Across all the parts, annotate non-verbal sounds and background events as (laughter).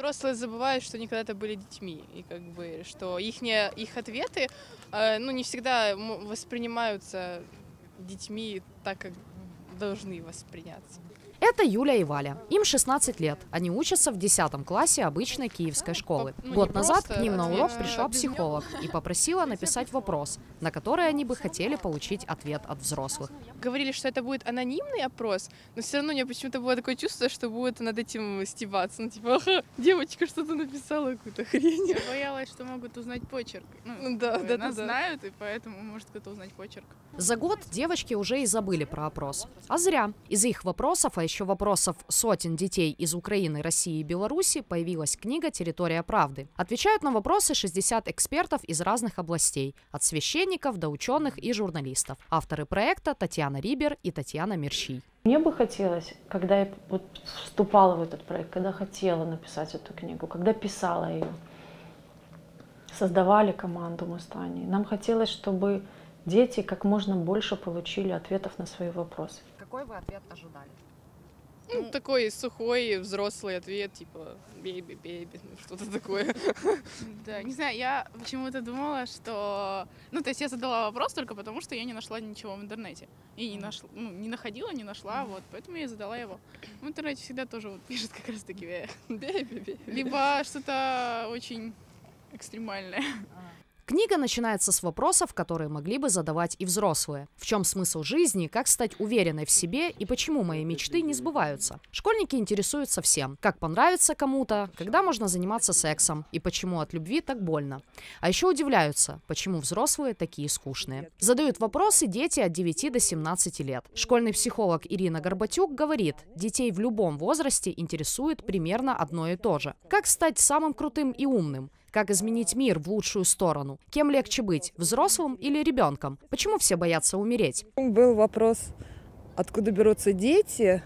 Взрослые забывают, что они когда-то были детьми, и как бы, что их, не, их ответы, э, ну, не всегда воспринимаются детьми так, как должны восприняться. Это Юля и Валя. Им 16 лет. Они учатся в 10 классе обычной киевской школы. Ну, Год назад к ним на урок пришла неё. психолог и попросила написать вопрос, на который они бы хотели получить ответ от взрослых. Говорили, что это будет анонимный опрос, но все равно у меня почему-то было такое чувство, что будет над этим стебаться. Ну, типа, ага, девочка что-то написала, какую-то хрень. Я боялась, что могут узнать почерк. Ну, Ну да, да, да, Нас да. знают, и поэтому может кто-то узнать почерк. За год девочки уже и забыли про опрос. А зря. Из их вопросов, а еще вопросов сотен детей из Украины, России и Беларуси, появилась книга «Территория правды». Отвечают на вопросы 60 экспертов из разных областей, от священников до ученых и журналистов. Авторы проекта Татьяна Рибер и Татьяна Мерщий. Мне бы хотелось, когда я вот вступала в этот проект, когда хотела написать эту книгу, когда писала ее, создавали команду мы с Таней, нам хотелось, чтобы дети как можно больше получили ответов на свои вопросы. Какой вы ответ ожидали? Ну, такой сухой взрослый ответ, типа, бейби, бейби, ну, что-то такое. (laughs) Да, не знаю, я почему-то думала, что... Ну, то есть я задала вопрос только потому, что я не нашла ничего в интернете. И не нашла, ну, не находила, не нашла, вот, поэтому я и задала его. В интернете всегда тоже вот пишут как раз таки э, Бейби, бейби. либо что-то очень экстремальное. Книга начинается с вопросов, которые могли бы задавать и взрослые. В чем смысл жизни, как стать уверенной в себе и почему мои мечты не сбываются. Школьники интересуются всем. Как понравится кому-то, когда можно заниматься сексом и почему от любви так больно. А еще удивляются, почему взрослые такие скучные. Задают вопросы дети от 9 до 17 лет. Школьный психолог Ирина Горбатюк говорит, детей в любом возрасте интересует примерно одно и то же. Как стать самым крутым и умным? Как изменить мир в лучшую сторону? Кем легче быть, взрослым или ребенком? Почему все боятся умереть? Был вопрос, откуда берутся дети.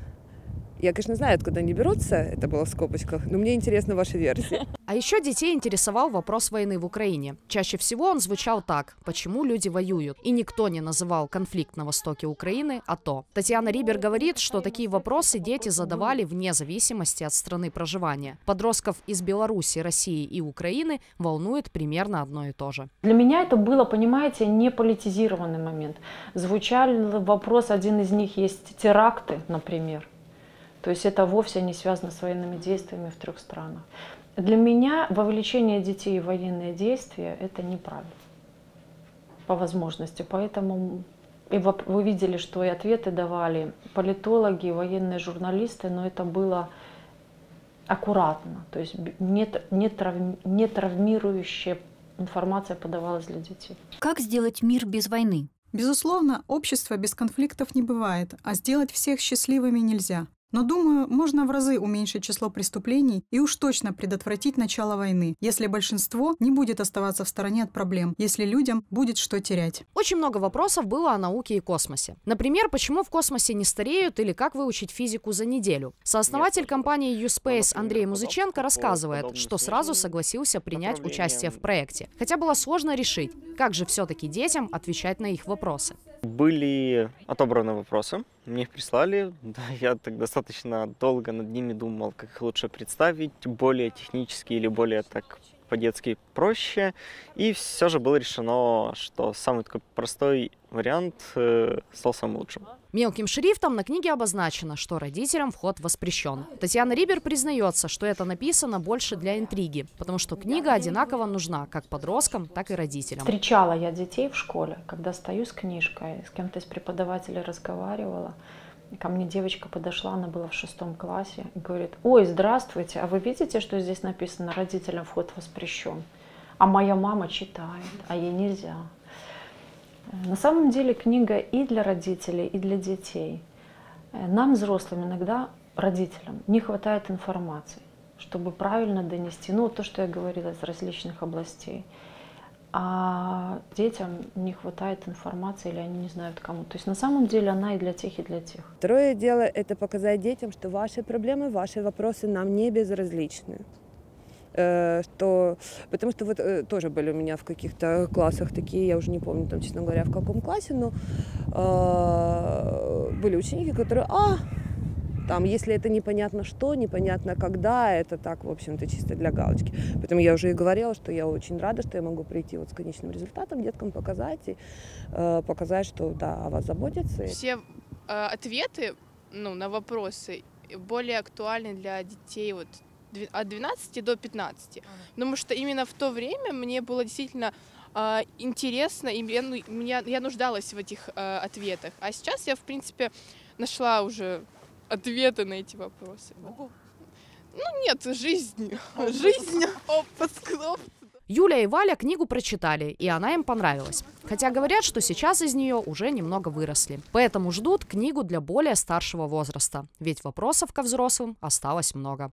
Я, конечно, знаю, откуда они берутся, это было в скобочках, но мне интересна ваша версия. (laughs) А еще детей интересовал вопрос войны в Украине. Чаще всего он звучал так «Почему люди воюют?» И никто не называл конфликт на востоке Украины АТО. Татьяна Рибер говорит, что такие вопросы дети задавали вне зависимости от страны проживания. Подростков из Беларуси, России и Украины волнует примерно одно и то же. Для меня это было, понимаете, не политизированный момент. Звучал вопрос, один из них есть теракты, например. То есть это вовсе не связано с военными действиями в трех странах. Для меня вовлечение детей в военные действия – это неправильно по возможности. Поэтому и вы видели, что и ответы давали политологи, военные журналисты, но это было аккуратно, то есть не, не, травм- не травмирующая информация подавалась для детей. Как сделать мир без войны? Безусловно, общество без конфликтов не бывает, а сделать всех счастливыми нельзя. Но думаю, можно в разы уменьшить число преступлений и уж точно предотвратить начало войны, если большинство не будет оставаться в стороне от проблем, если людям будет что терять. Очень много вопросов было о науке и космосе. Например, почему в космосе не стареют или как выучить физику за неделю. Сооснователь компании U-Space Андрей Музыченко рассказывает, что сразу согласился принять участие в проекте. Хотя было сложно решить, как же все-таки детям отвечать на их вопросы. Были отобраны вопросы, мне их прислали. (laughs) Да, я так достаточно долго над ними думал, как их лучше представить, более технически или более так по-детски проще. И все же было решено, что самый такой простой вариант э, стал самым лучшим. Мелким шрифтом на книге обозначено, что родителям вход воспрещен. Татьяна Рибер признается, что это написано больше для интриги, потому что книга одинаково нужна как подросткам, так и родителям. Встречала я детей в школе, когда стою с книжкой, с кем-то из преподавателей разговаривала. Ко мне девочка подошла, она была в шестом классе, и говорит, ой, здравствуйте, а вы видите, что здесь написано, родителям вход воспрещен? А моя мама читает, а ей нельзя. На самом деле книга и для родителей, и для детей. Нам, взрослым, иногда, родителям, не хватает информации, чтобы правильно донести, ну, то, что я говорила, из различных областей. А детям не хватает информации или они не знают кому. То есть на самом деле она и для тех, и для тех. Второе дело – это показать детям, что ваши проблемы, ваши вопросы нам не безразличны. Э, Что, потому что вот э, тоже были у меня в каких-то классах такие, я уже не помню, там, честно говоря, в каком классе, но э, были ученики, которые, а, Там, если это непонятно что, непонятно когда, это так, в общем-то, чисто для галочки. Поэтому я уже и говорила, что я очень рада, что я могу прийти вот с конечным результатом, деткам показать и э, показать, что да, о вас заботятся. Все э, ответы ну, на вопросы более актуальны для детей вот от 12 до 15. Потому что именно в то время мне было действительно э, интересно, и я, ну, меня, я нуждалась в этих э, ответах. А сейчас я, в принципе, нашла уже ответы на эти вопросы. Ну нет, жизнь. (laughs) Жизнь. Опыт. Юля и Валя книгу прочитали, и она им понравилась. Хотя говорят, что сейчас из нее уже немного выросли. Поэтому ждут книгу для более старшего возраста. Ведь вопросов ко взрослым осталось много.